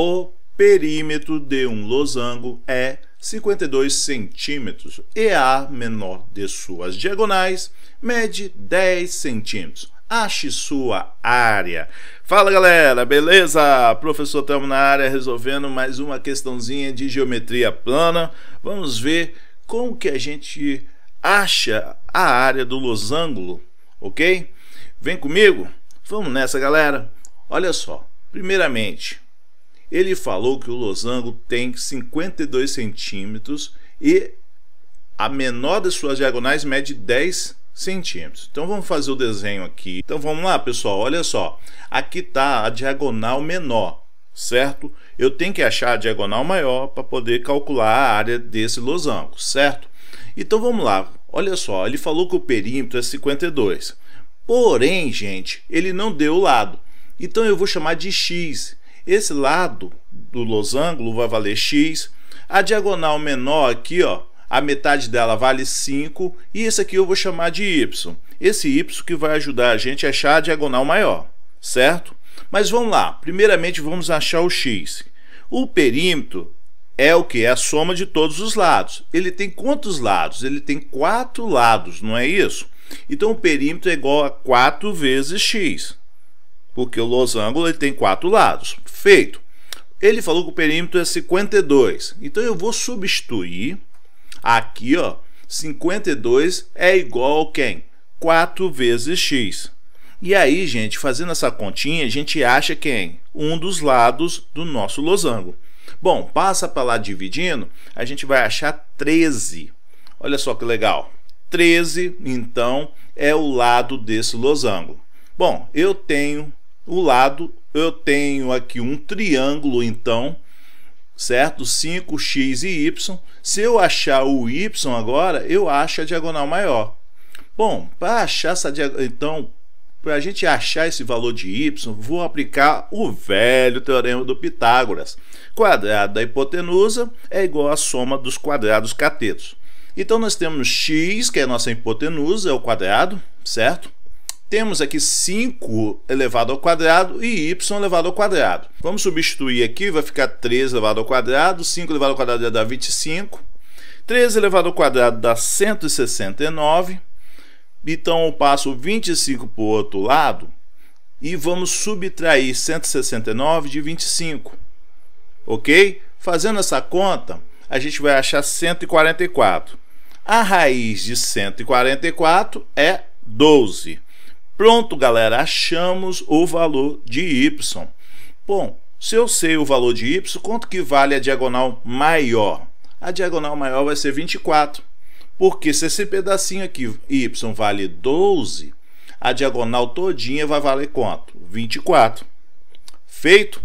O perímetro de um losango é 52 centímetros e a menor de suas diagonais mede 10 centímetros. Ache sua área. Fala galera, beleza? Professor Tamo na área resolvendo mais uma questãozinha de geometria plana. Vamos ver como que a gente acha a área do losango, ok? Vem comigo? Vamos nessa galera. Olha só, primeiramente, ele falou que o losango tem 52 centímetros e a menor das suas diagonais mede 10 centímetros. Então vamos fazer o desenho aqui. Então vamos lá, pessoal. Olha só. Aqui está a diagonal menor, certo? Eu tenho que achar a diagonal maior para poder calcular a área desse losango, certo? Então vamos lá. Olha só. Ele falou que o perímetro é 52. Porém, gente, ele não deu o lado. Então eu vou chamar de x. Esse lado do losango vai valer x. A diagonal menor aqui, ó, a metade dela vale 5 e esse aqui eu vou chamar de y. Esse y que vai ajudar a gente a achar a diagonal maior, certo? Mas vamos lá, primeiramente vamos achar o x. O perímetro é o que? É a soma de todos os lados. Ele tem quantos lados? Ele tem quatro lados, não é isso? Então o perímetro é igual a 4 vezes x, porque o losango ele tem quatro lados. Feito. Ele falou que o perímetro é 52. Então eu vou substituir aqui, ó, 52 é igual a quem? 4 vezes x. E aí, gente, fazendo essa continha, a gente acha quem? Um dos lados do nosso losango. Bom, passa para lá dividindo, a gente vai achar 13. Olha só que legal. 13, então, é o lado desse losango. Bom, eu tenho o lado eu tenho aqui um triângulo, então, certo? 5x e y. Se eu achar o y agora, eu acho a diagonal maior. Bom, para achar essa diagonal, então, para a gente achar esse valor de y, vou aplicar o velho teorema do Pitágoras. Quadrado da hipotenusa é igual à soma dos quadrados catetos. Então, nós temos x, que é a nossa hipotenusa, é o quadrado, certo? Temos aqui 5 elevado ao quadrado e y elevado ao quadrado. Vamos substituir aqui, vai ficar 3 elevado ao quadrado, 5 elevado ao quadrado dá 25. 3 elevado ao quadrado dá 169. Então, eu passo 25 para o outro lado e vamos subtrair 169 de 25. Ok? Fazendo essa conta, a gente vai achar 144. A raiz de 144 é 12. Pronto, galera, achamos o valor de y. Bom, se eu sei o valor de y, quanto que vale a diagonal maior? A diagonal maior vai ser 24. Porque se esse pedacinho aqui, y, vale 12, a diagonal todinha vai valer quanto? 24. Feito?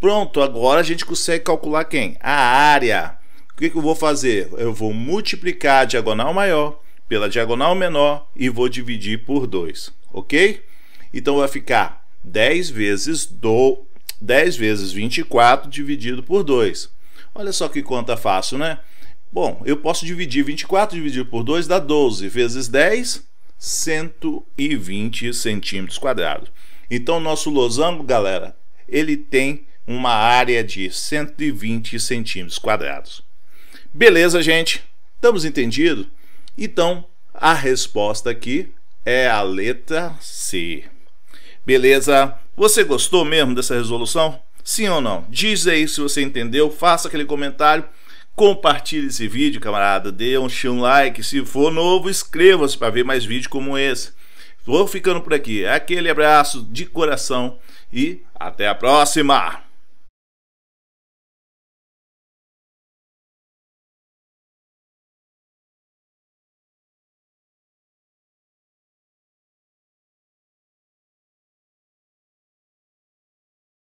Pronto, agora a gente consegue calcular quem? A área. O que, que eu vou fazer? Eu vou multiplicar a diagonal maior pela diagonal menor e vou dividir por 2 ok? Então vai ficar 10 vezes, do, 10 vezes 24 dividido por 2. Olha só que conta fácil, né? Bom, eu posso dividir 24 dividido por 2 dá 12 vezes 10, 120 centímetros quadrados. Então, nosso losango, galera, ele tem uma área de 120 centímetros quadrados. Beleza, gente? Estamos entendidos? Então, a resposta aqui é a letra C. Beleza? Você gostou mesmo dessa resolução? Sim ou não? Diz aí se você entendeu, faça aquele comentário, compartilhe esse vídeo, camarada, dê um like, se for novo, inscreva-se para ver mais vídeos como esse. Vou ficando por aqui. Aquele abraço de coração e até a próxima!